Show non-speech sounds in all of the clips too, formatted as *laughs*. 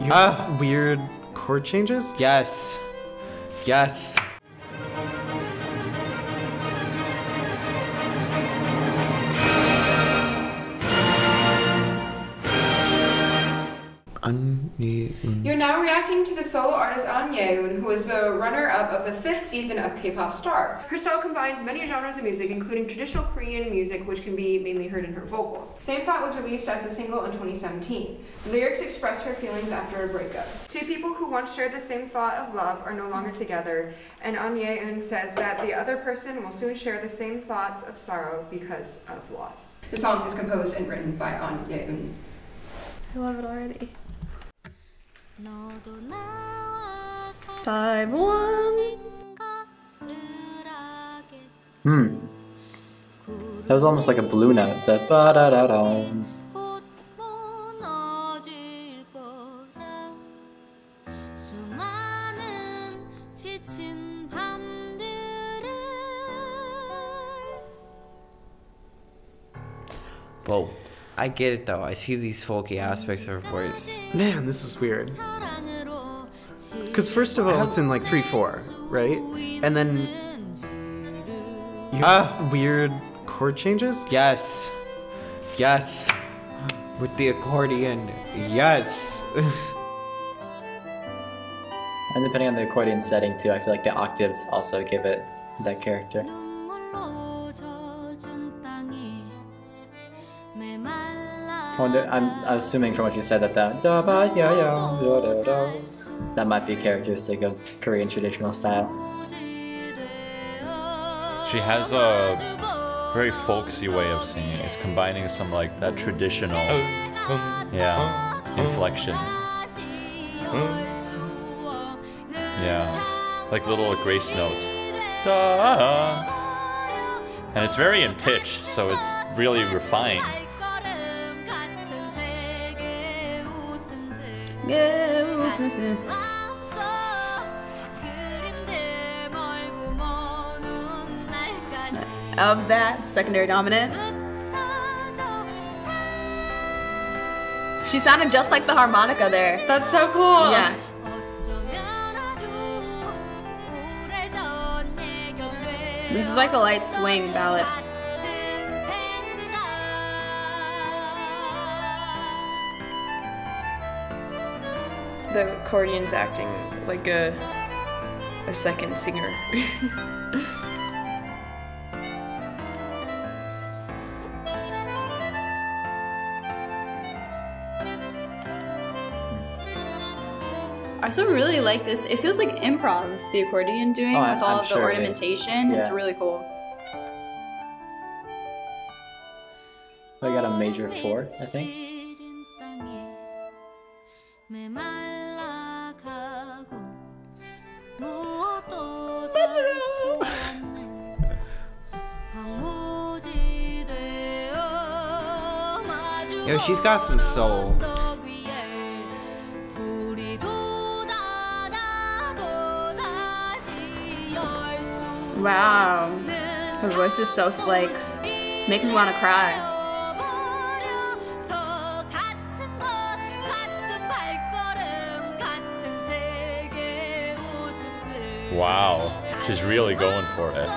You have ah. weird chord changes? Yes. Yes. You're now reacting to the solo artist Ahn Yeeun, who is the runner-up of the fifth season of K-pop Star. Her style combines many genres of music, including traditional Korean music, which can be mainly heard in her vocals. Same Thought was released as a single in 2017. The lyrics express her feelings after a breakup. Two people who once shared the same thought of love are no longer together, and Ahn Yeeun says that the other person will soon share the same thoughts of sorrow because of loss. The song is composed and written by Ahn Yeeun. I love it already. Five one. Hmm. That was almost like a blue note. The ba da da da. Get it though. I see these folky aspects of her voice. Man, this is weird. Because first of all, it's in like 3-4, right? And then you have Ah. weird chord changes? Yes. Yes. With the accordion. Yes. *laughs* And depending on the accordion setting too, I feel like the octaves also give it that character. Wonder, I'm assuming from what you said that that da ba ya ya da da da that might be characteristic of Korean traditional style. She has a very folksy way of singing. It's combining some like that traditional, yeah, inflection. Yeah, like little grace notes. Da. And it's very in pitch, so it's really refined. Of that, secondary dominant. She sounded just like the harmonica there. That's so cool! Yeah. This is like a light swing ballad. The accordion's acting like a a second singer. *laughs* I also really like this. It feels like improv, the accordion doing Oh, with all I'm of the sure it is. ornamentation. It's Yeah. really cool. I got a major four, I think. Yo, she's got some soul. Wow. Her voice is so like makes me want to cry. Wow, she's really going for it.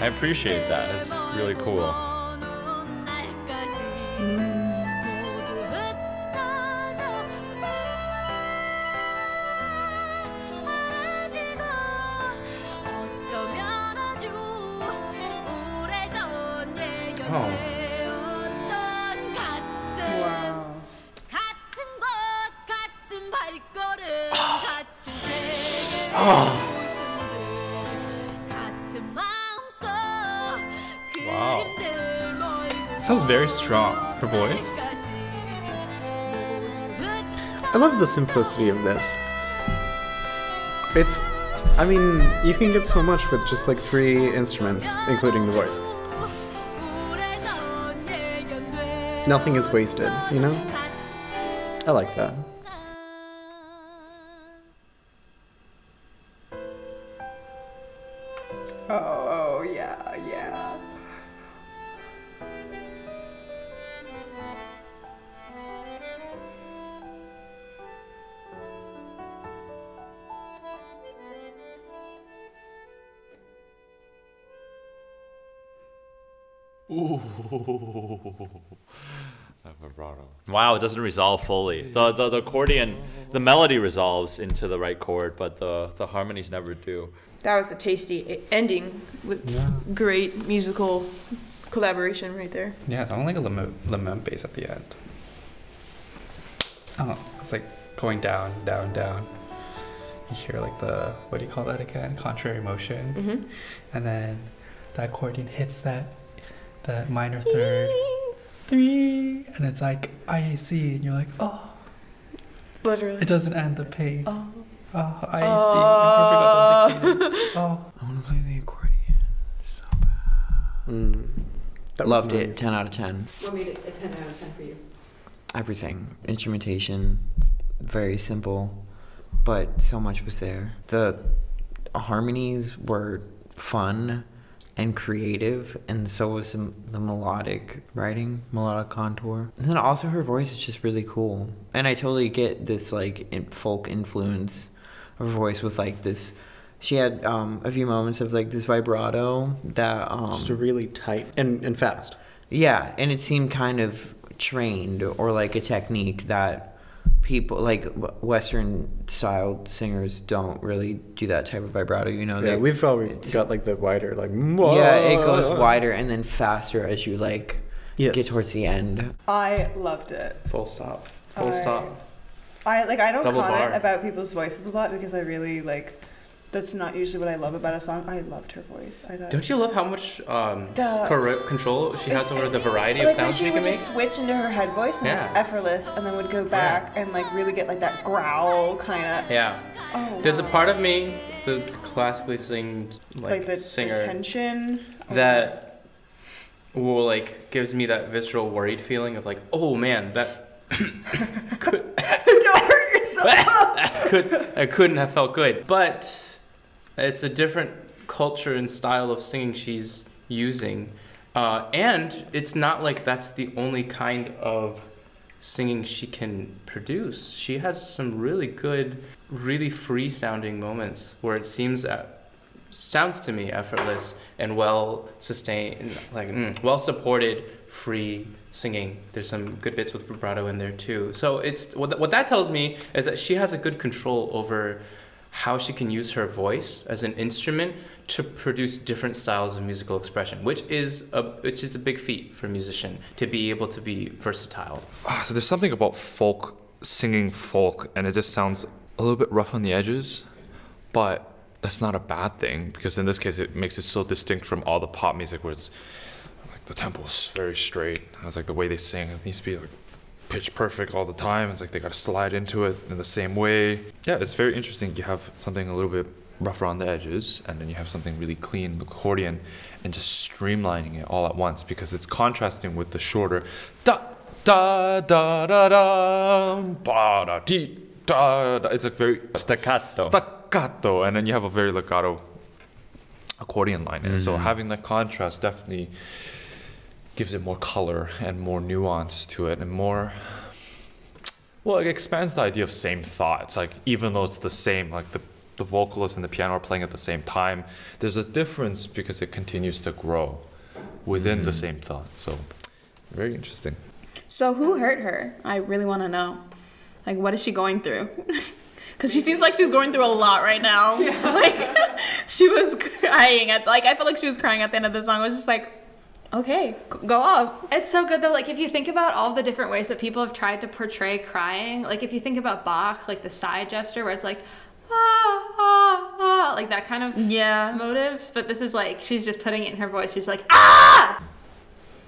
I appreciate that. It's really cool. Wow. Wow. Sounds very strong. Her voice. I love the simplicity of this. It's, I mean, you can get so much with just like three instruments, including the voice. Nothing is wasted, you know? I like that. Ooh. *laughs* Wow, it doesn't resolve fully. The, the the accordion, the melody resolves into the right chord, but the the harmonies never do. That was a tasty ending with great musical collaboration right there. Yeah, it's only like a lament, lament bass at the end. Oh, it's like going down, down, down. You hear like the what do you call that again? Contrary motion, Mm-hmm. and then that accordion hits that that minor third, three, and it's like IAC, and you're like, oh, Literally. it doesn't end the page. Oh. Oh, IAC, imperfect authentic cadence. Oh, I want to play the accordion. Mm. That was Loved it. 10 out of 10. What made it a 10 out of 10 for you? Everything. Instrumentation, very simple, but so much was there. The harmonies were fun and creative, and so was some, the melodic writing, melodic contour. And then also her voice is just really cool. And I totally get this like in folk influence of her voice with like this. She had um, a few moments of like this vibrato that um, Just a really tight and, and fast. yeah, and it seemed kind of trained or like a technique that people like Western style singers don't really do that type of vibrato. You know, Yeah, They- we've already it's- got like the wider, like yeah, it goes wider and then faster as you like Yes. get towards the end. I loved it. full stop, full I- stop. I like I don't Double comment bar. about people's voices a lot because I really like that's not usually what I love about a song. I loved her voice. I thought Don't you love how much um, correct control she has over the variety of like when sounds she she would can make? just switch into her head voice and Yeah. it's effortless and then would go back and like really get like that growl kind of Yeah. oh There's a part of me, the classically singed like, like the, the singer, tension Oh, that will like gives me that visceral worried feeling of like, oh man, that *laughs* could don't hurt yourself *laughs* could I couldn't have felt good. But it's a different culture and style of singing she's using, uh, and it's not like that's the only kind of singing she can produce. She has some really good, really free sounding moments where it seems uh sounds to me effortless and well sustained, like mm, well supported, free singing. There's some good bits with vibrato in there too. So it's what, th- what that tells me is that she has a good control over how she can use her voice as an instrument to produce different styles of musical expression, which is a which is a big feat for a musician to be able to be versatile. Ah, so there's something about folk singing folk, and it just sounds a little bit rough on the edges, but that's not a bad thing because in this case it makes it so distinct from all the pop music where it's like the tempo's very straight. I was like the way they sing it needs to be like pitch perfect all the time. It's like they got to slide into it in the same way. Yeah, it's very interesting. You have something a little bit rougher on the edges, and then you have something really clean, the accordion, and just streamlining it all at once because it's contrasting with the shorter da da da da da ba da dee da da. It's like very Staccato. staccato, and then you have a very legato accordion line. And so mm-hmm. having that contrast definitely gives it more color and more nuance to it, and more. Well, it expands the idea of same thought. It's like even though it's the same, like the the vocalist and the piano are playing at the same time, there's a difference because it continues to grow within the mm-hmm. same thought. So, very interesting. So who hurt her? I really want to know. Like, what is she going through? *laughs* Because she seems like she's going through a lot right now. *laughs* Like, *laughs* she was crying at like I felt like she was crying at the end of the song. I was just like, okay, go off. It's so good though. Like if you think about all the different ways that people have tried to portray crying, like if you think about Bach, like the side gesture where it's like ah ah ah, like that kind of Yeah. motives. But this is like she's just putting it in her voice. She's like ah,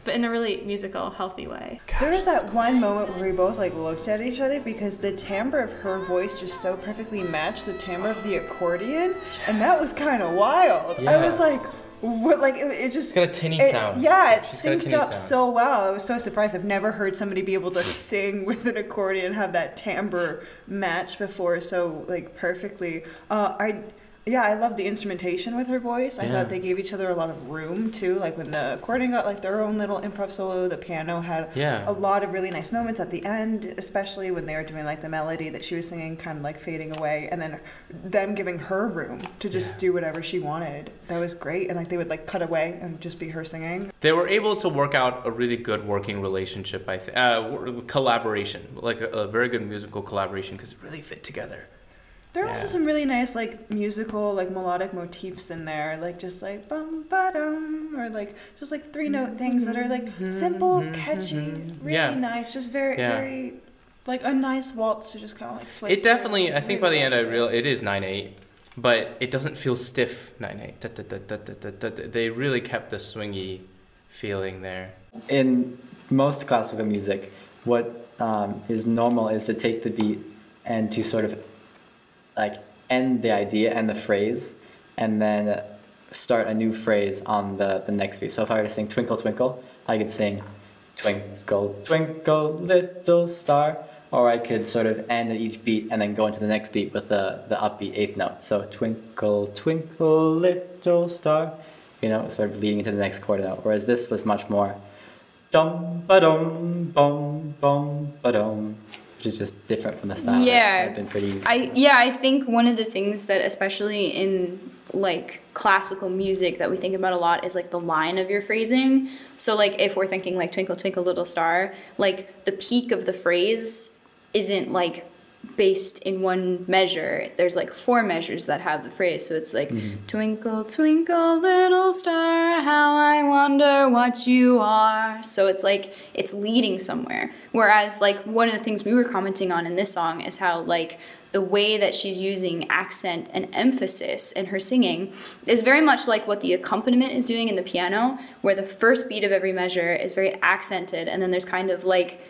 but in a really musical, healthy way. there was that one moment where we both like looked at each other because the timbre of her voice just so perfectly matched the timbre of the accordion and that was kind of wild i was like what like it, it just It's got a tinny it- sound. yeah it She's synced up sound. so well i was so surprised i've never heard somebody be able to *laughs* sing with an accordion and have that timbre match before so like perfectly uh, i yeah, I love the instrumentation with her voice. I Yeah. thought they gave each other a lot of room too. Like when the accordion got like their own little improv solo, the piano had Yeah. a lot of really nice moments at the end, especially when they were doing like the melody that she was singing, kind of like fading away, and then them giving her room to just do whatever she wanted. That was great, and like they would like cut away and just be her singing. They were able to work out a really good working relationship, I think. Uh, collaboration, like a, a very good musical collaboration, because it really fit together. There are also some really nice like musical like melodic motifs in there, like just like bum ba dum or like just like three note things that are like simple, mm-hmm, mm-hmm, catchy, mm-hmm. really Yeah. nice, just very Yeah. very like a nice waltz to just kind of like swipe. It to. definitely, I think by the end, I it. real it is nine eight, but it doesn't feel stiff nine eight. Da, da, da, da, da, da, da, da. They really kept the swingy feeling there. in most classical music, what um, is normal is to take the beat and to sort of like end the idea and the phrase, and then start a new phrase on the, the next beat. So if I were to sing Twinkle Twinkle, I could sing Twinkle Twinkle Little Star, or I could sort of end at each beat and then go into the next beat with the, the upbeat eighth note. So Twinkle Twinkle Little Star, you know, sort of leading into the next quarter note. Whereas this was much more dum ba dum bum bum ba dum, which is just different from the style. Yeah. I've been pretty I yeah, I think one of the things that especially in like classical music that we think about a lot is like the line of your phrasing. So like if we're thinking like twinkle twinkle little star, like the peak of the phrase isn't like based in one measure. There's like four measures that have the phrase. So it's like mm-hmm. twinkle twinkle little star, how I wonder what you are. So it's like it's leading somewhere. Whereas like one of the things we were commenting on in this song is how like the way that she's using accent and emphasis in her singing is very much like what the accompaniment is doing in the piano, where the first beat of every measure is very accented, and then there's kind of like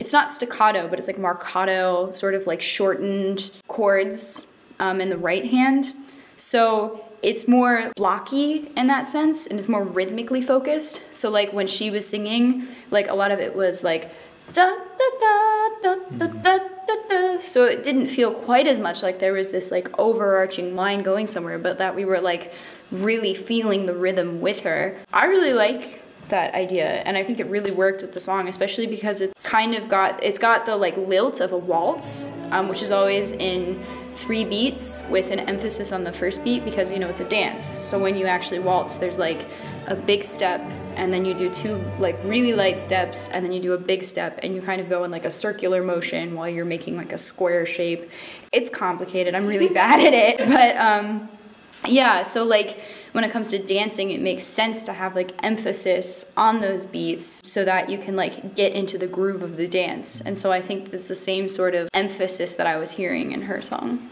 it's not staccato, but it's like marcato, sort of like shortened chords um, in the right hand. So it's more blocky in that sense, and it's more rhythmically focused. So like when she was singing, like a lot of it was like da da da da da da da da. So it didn't feel quite as much like there was this like overarching line going somewhere, but that we were like really feeling the rhythm with her. I really like that idea and i think it really worked with the song especially because it's kind of got it's got the like lilt of a waltz um, which is always in three beats with an emphasis on the first beat because you know it's a dance. So when you actually waltz there's like a big step and then you do two like really light steps and then you do a big step and you kind of go in like a circular motion while you're making like a square shape. It's complicated. I'm really *laughs* bad at it. But um yeah so like when it comes to dancing it makes sense to have like emphasis on those beats so that you can like get into the groove of the dance. And so i think it's the same sort of emphasis that i was hearing in her song